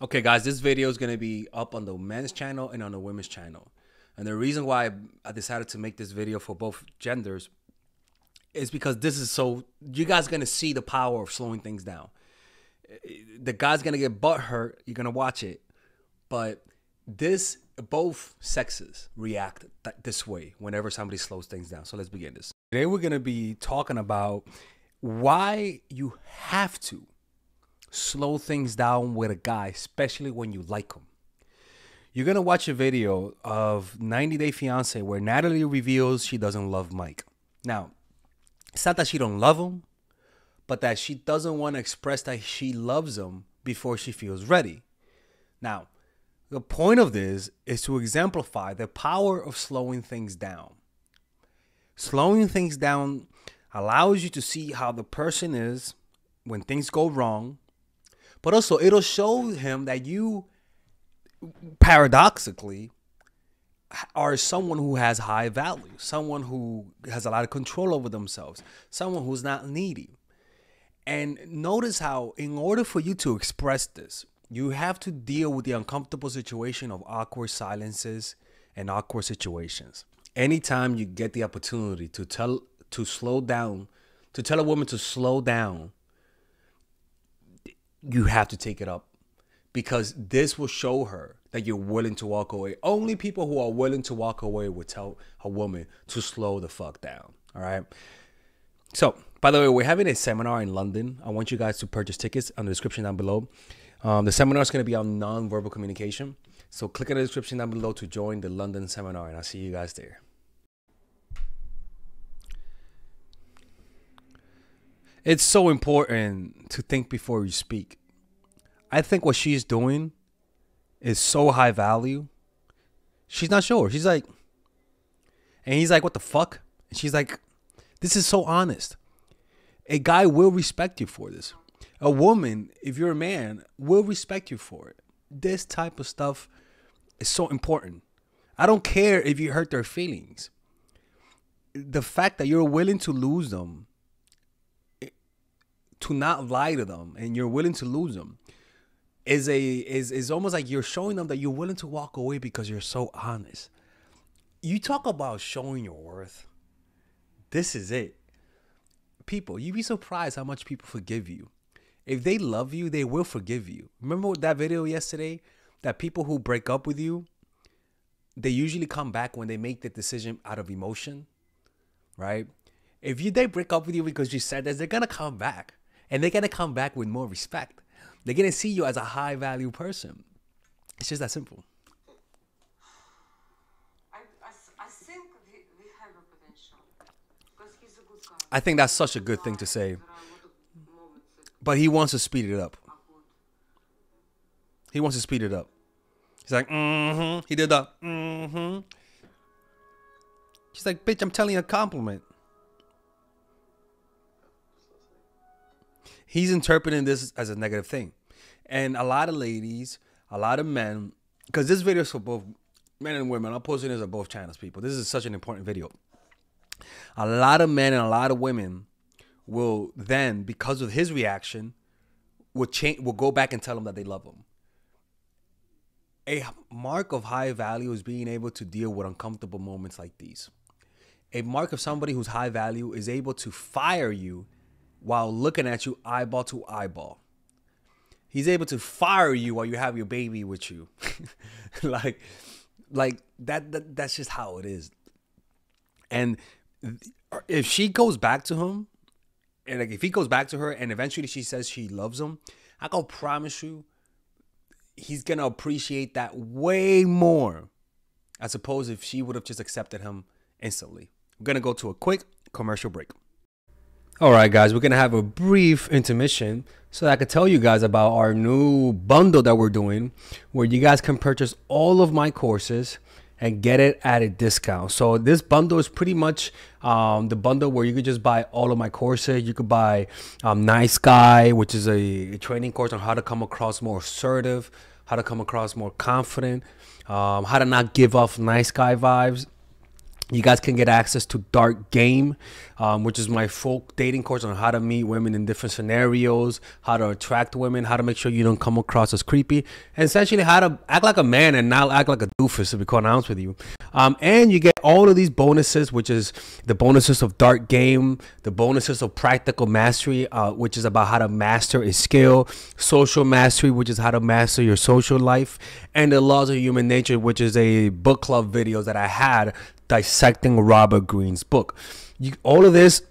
Okay, guys, this video is going to be up on the men's channel and on the women's channel. And the reason why I decided to make this video for both genders is because this is so you guys are going to see the power of slowing things down. The guy's going to get butt hurt, you're going to watch it. But this both sexes react th- this way whenever somebody slows things down. So let's begin this. Today we're going to be talking about why you have to slow things down with a guy, especially when you like him. You're gonna watch a video of 90 Day Fiance where Natalie reveals she doesn't love Mike. Now, it's not that she don't love him, but that she doesn't want to express that she loves him before she feels ready. Now, the point of this is to exemplify the power of slowing things down. Slowing things down allows you to see how the person is when things go wrong, but also it'll show him that you paradoxically are someone who has high value, someone who has a lot of control over themselves, someone who's not needy. And notice how, in order for you to express this, you have to deal with the uncomfortable situation of awkward silences and awkward situations. Anytime you get the opportunity to tell to slow down, to tell a woman to slow down, you have to take it up because this will show her that you're willing to walk away. Only people who are willing to walk away will tell a woman to slow the fuck down. All right. So, by the way, we're having a seminar in London. I want you guys to purchase tickets on the description down below. Um, the seminar is going to be on non-verbal communication. So click on the description down below to join the London seminar, and I'll see you guys there. It's so important to think before you speak. I think what she's doing is so high value. She's not sure. She's like, and he's like, what the fuck? And she's like, this is so honest. A guy will respect you for this. A woman, if you're a man, will respect you for it. This type of stuff is so important. I don't care if you hurt their feelings. The fact that you're willing to lose them, to not lie to them, and you're willing to lose them, is a is is almost like you're showing them that you're willing to walk away because you're so honest. You talk about showing your worth. This is it. People, you'd be surprised how much people forgive you. If they love you, they will forgive you. Remember that video yesterday? That people who break up with you, they usually come back when they make the decision out of emotion, right? If you they break up with you because you said this, they're gonna come back, and they're gonna come back with more respect. They're gonna see you as a high value person. It's just that simple. I, I, I think we, we have a potential because he's a good guy. I think that's such a good thing to say, There are a lot of moments that but he wants to speed it up. He wants to speed it up. He's like, mm-hmm. He did that. Mm-hmm. She's like, bitch, I'm telling you a compliment. He's interpreting this as a negative thing. And a lot of ladies, a lot of men, because this video is for both men and women. I'm posting this on both channels, people. This is such an important video. A lot of men and a lot of women will then, because of his reaction, will change will go back and tell him that they love him. A mark of high value is being able to deal with uncomfortable moments like these. A mark of somebody who's high value is able to fire you while looking at you eyeball to eyeball. He's able to fire you while you have your baby with you. like like that, that that's just how it is. And if she goes back to him, and like if he goes back to her and eventually she says she loves him, I can promise you he's gonna appreciate that way more I suppose if she would have just accepted him instantly. We're gonna go to a quick commercial break. All right, guys, we're gonna have a brief intermission so I can tell you guys about our new bundle that we're doing, where you guys can purchase all of my courses and get it at a discount. So this bundle is pretty much um, the bundle where you could just buy all of my courses. You could buy um, Nice Guy, which is a, a training course on how to come across more assertive, how to come across more confident, um, how to not give off nice guy vibes You guys can get access to Dark Game, um, which is my full dating course on how to meet women in different scenarios, how to attract women, how to make sure you don't come across as creepy, and essentially how to act like a man and not act like a doofus, to be quite honest with you. Um, and you get all of these bonuses, which is the bonuses of Dark Game, the bonuses of Practical Mastery, uh, which is about how to master a skill, Social Mastery, which is how to master your social life, and the Laws of Human Nature, which is a book club videos that I had dissecting Robert Greene's book. You, all of this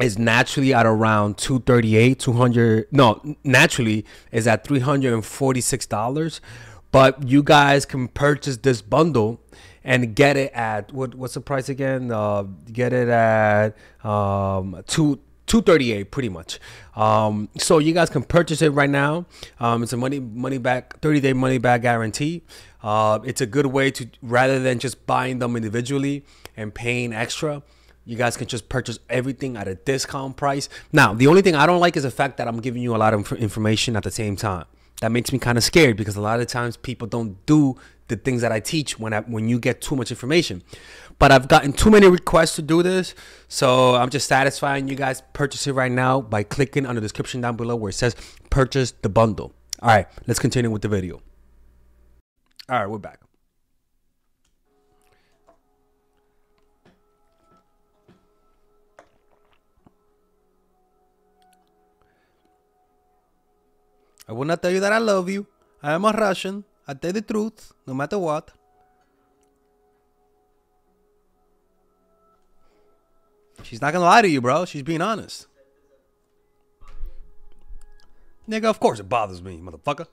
is naturally at around 238 200 no naturally is at $346 but you guys can purchase this bundle and get it at what what's the price again uh get it at um two 238 pretty much. Um so you guys can purchase it right now. Um it's a money money back 30 day money back guarantee. Uh it's a good way to rather than just buying them individually and paying extra you guys can just purchase everything at a discount price. Now the only thing i don't like is the fact that i'm giving you a lot of inf- information at the same time that makes me kind of scared because a lot of times people don't do the things that I teach when I when you get too much information. But I've gotten too many requests to do this, so I'm just satisfying you guys. Purchase it right now by clicking on the description down below where it says purchase the bundle. All right, let's continue with the video. All right, we're back. I will not tell you that I love you. I am a Russian. I tell the truth, no matter what. She's not gonna lie to you, bro. She's being honest. Nigga, of course it bothers me, motherfucker.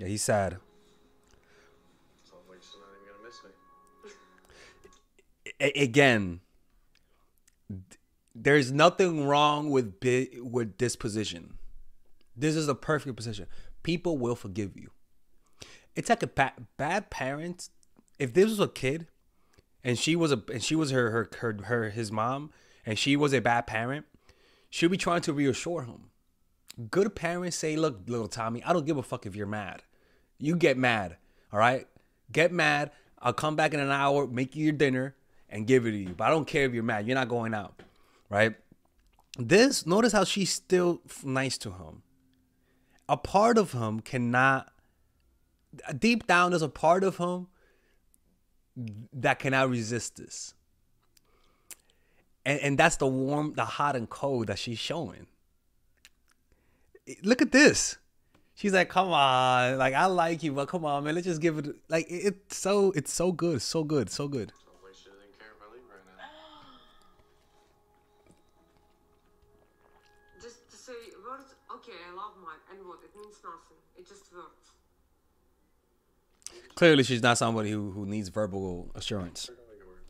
Yeah, he's sad. Again, there's nothing wrong with bi- with this position. This is a perfect position. People will forgive you. It's like a ba- bad parent. If this was a kid, and she was a and she was her her her, her his mom, and she was a bad parent, she'll be trying to reassure him. Good parents say, "Look, little Tommy, I don't give a fuck if you're mad. You get mad, all right? Get mad. I'll come back in an hour, make you your dinner, and give it to you. But I don't care if you're mad. You're not going out, right? This notice how she's still nice to him. A part of him cannot. Deep down, there's a part of him that cannot resist this. And, and that's the warm, the hot and cold that she's showing. Look at this. She's like, come on, like I like you, but come on, man, let's just give it. Like it- it's so, it's so good, so good, so good. Sounds like she doesn't care if I leave right now. Just to say words, okay, I love Mike, and what? It means nothing. It just words. Clearly, she's not somebody who, who needs verbal assurance. They're gonna make it work.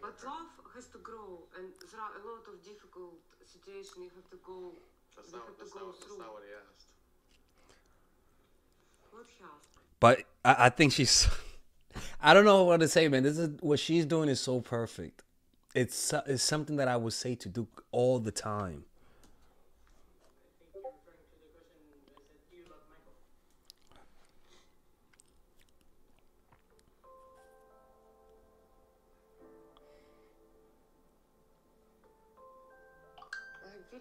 But love has to grow, and there are a lot of difficult situations you have to go. That's you not, have to that's, go not, that's through. not what he asked. What he asked. But I, I think she's. I don't know what to say, man. This is what she's doing is so perfect. It's it's something that I would say to do all the time.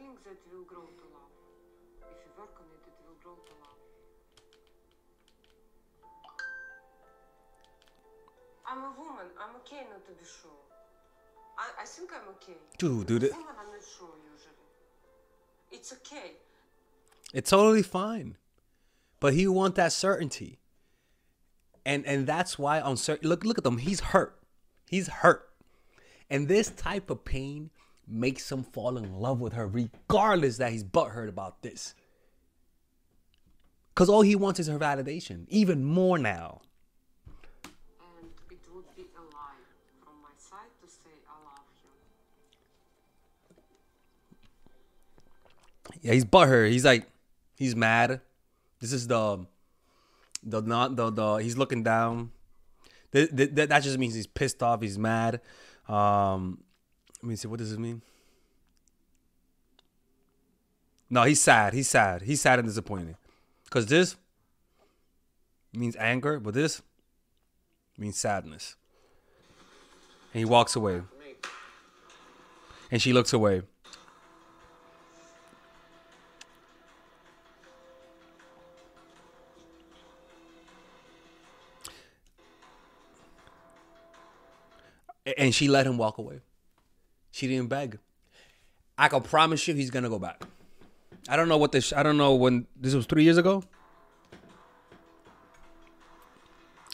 Feelings that will grow to love. If you er work on it, it will grow to love. I'm a woman. I'm okay not to be sure. I, I think I'm okay. Dude, dude, woman, I'm not sure usually. It's okay. It's totally fine. But he want that certainty. And and that's why on certain look look at him. He's hurt. He's hurt. And this type of pain makes him fall in love with her, regardless that he's butthurt about this. Cause all he wants is her validation, even more now. And it would be a lie from my side to say I love him. Yeah, he's butthurt. He's like, he's mad. This is the, the not the the. He's looking down. Th- th- th- that just means he's pissed off. He's mad. Um, let me see. What does this mean? No, he's sad. He's sad. He's sad and disappointed. Cause this means anger, but this means sadness. And he walks away. And she looks away. And she let him walk away. She didn't beg. I can promise you he's gonna go back. I don't know what this I don't know when this was three years ago.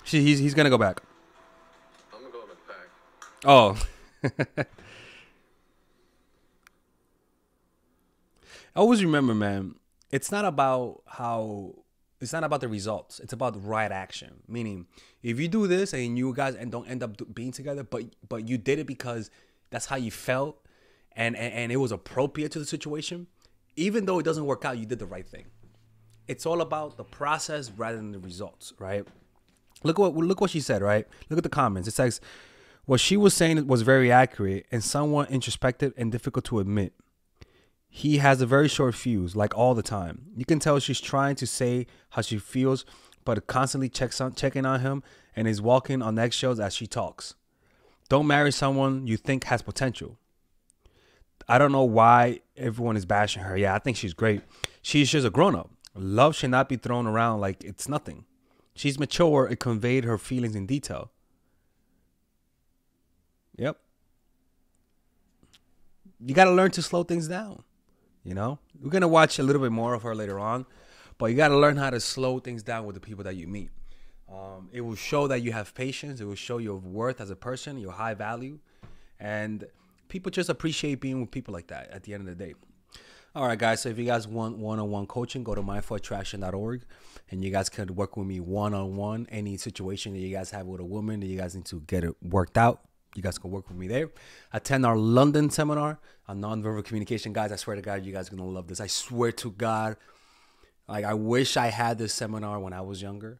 She, he's he's gonna go back. I'm gonna go with my pack. Oh. Always remember, man, it's not about how it's not about the results. It's about the right action. Meaning, if you do this and you guys and don't end up being together, but but you did it because that's how you felt and, and and it was appropriate to the situation, even though it doesn't work out, you did the right thing. It's all about the process rather than the results, right? Look what look what she said, right? Look at the comments. It says what she was saying was very accurate and somewhat introspective and difficult to admit. He has a very short fuse, like all the time. You can tell she's trying to say how she feels, but constantly checks on checking on him and is walking on eggshells as she talks. Don't marry someone you think has potential. I don't know why everyone is bashing her. Yeah, I think she's great. She's just a grown up. Love should not be thrown around like it's nothing. She's mature and conveyed her feelings in detail. Yep. You got to learn to slow things down. You know, we're going to watch a little bit more of her later on, but you got to learn how to slow things down with the people that you meet. Um, it will show that you have patience. It will show your worth as a person, your high value. And people just appreciate being with people like that at the end of the day. All right, guys. So if you guys want one-on-one coaching, go to mindfulattraction.org, and you guys can work with me one-on-one. Any situation that you guys have with a woman that you guys need to get it worked out, you guys can work with me there. Attend our London seminar on nonverbal communication, guys. I swear to God, you guys are gonna love this. I swear to God, like I wish I had this seminar when I was younger.